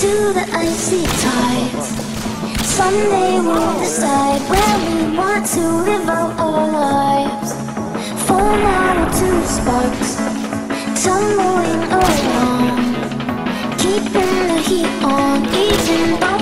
to the icy tides. Someday we'll decide where we want to live out our lives. Form out two sparks, tumbling along, keeping the heat on, even though.